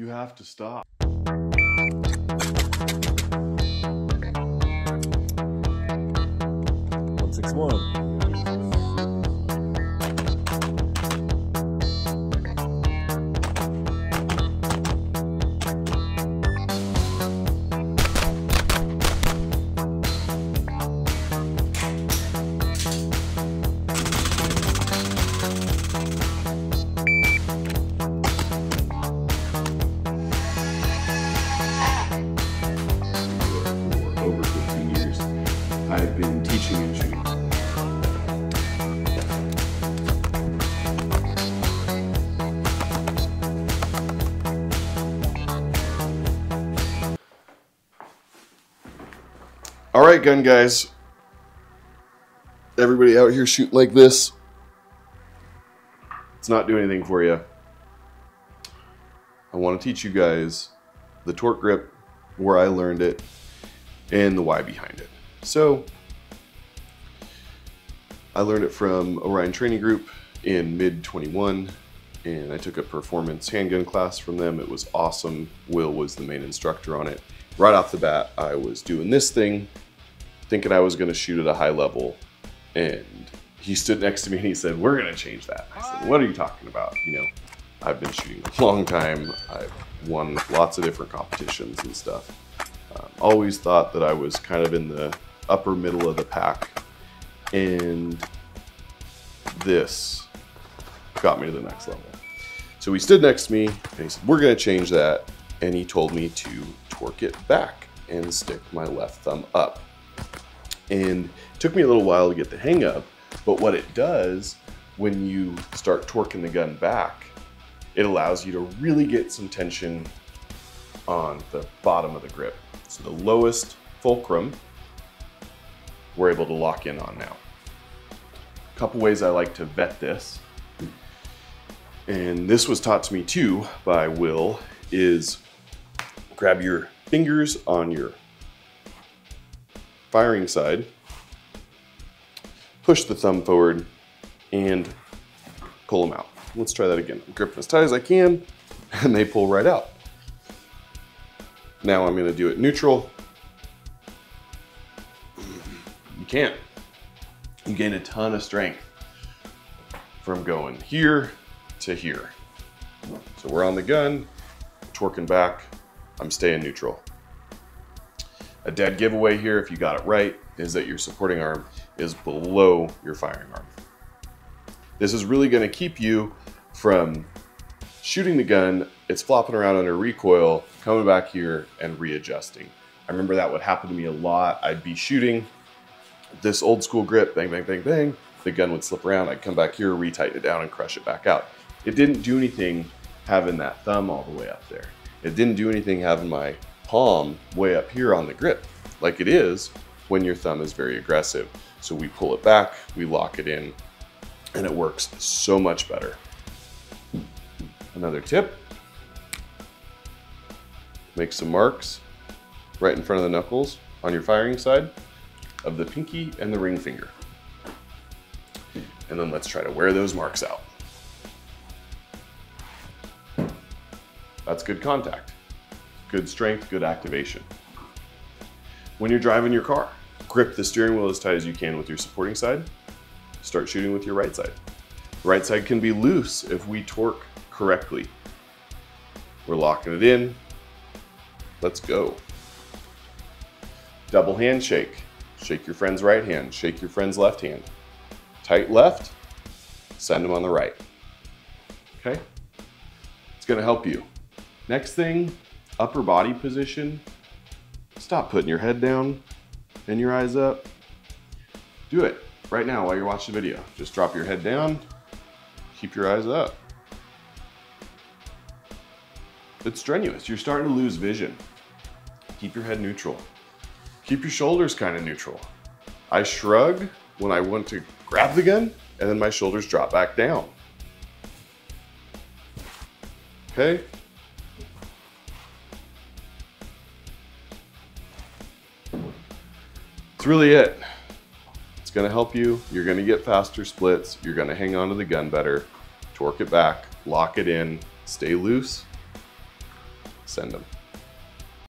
You have to stop. One six one. I've teaching and shooting. All right, gun guys. Everybody out here shoot like this. It's not doing anything for you. I want to teach you guys the torque grip, where I learned it, and the why behind it. So, I learned it from Orion Training Group in mid 21, and I took a performance handgun class from them. It was awesome. Will was the main instructor on it. Right off the bat, I was doing this thing, thinking I was going to shoot at a high level, and he stood next to me and he said, "We're going to change that." I said, "What are you talking about?" You know, I've been shooting a long time. I've won lots of different competitions and stuff. Um, always thought that I was kind of in the upper middle of the pack, and this got me to the next level. So he stood next to me and he said, We're going to change that. And he told me to torque it back and stick my left thumb up. And it took me a little while to get the hang of, but what it does when you start torquing the gun back, it allows you to really get some tension on the bottom of the grip. So the lowest fulcrum, we're able to lock in on now. A couple ways I like to vet this, and this was taught to me too by Will, is grab your fingers on your firing side, push the thumb forward, and pull them out. Let's try that again. Grip as tight as I can, and they pull right out. Now I'm gonna do it neutral. Can't. You gain a ton of strength from going here to here. So we're on the gun, torquing back, I'm staying neutral. A dead giveaway here, if you got it right, is that your supporting arm is below your firing arm. This is really gonna keep you from shooting the gun, it's flopping around under recoil, coming back here and readjusting. I remember that would happen to me a lot. I'd be shooting this old school grip, bang, bang, bang, bang. The gun would slip around. I'd come back here, retighten it down and crush it back out. It didn't do anything having that thumb all the way up there. It didn't do anything having my palm way up here on the grip like it is when your thumb is very aggressive. So we pull it back, we lock it in, and it works so much better. Another tip, make some marks right in front of the knuckles on your firing side of the pinky and the ring finger. And then let's try to wear those marks out. That's good contact, good strength, good activation. When you're driving your car, grip the steering wheel as tight as you can with your supporting side. Start shooting with your right side. The right side can be loose if we torque correctly. We're locking it in. Let's go. Double handshake. Shake your friend's right hand, shake your friend's left hand. Tight left, send them on the right. Okay? It's gonna help you. Next thing, upper body position. Stop putting your head down and your eyes up. Do it right now while you're watching the video. Just drop your head down, keep your eyes up. It's strenuous. You're starting to lose vision. Keep your head neutral. Keep your shoulders kind of neutral. I shrug when I want to grab the gun, and then my shoulders drop back down. Okay? It's really it. It's gonna help you. You're gonna get faster splits. You're gonna hang on to the gun better, torque it back, lock it in, stay loose, Send them.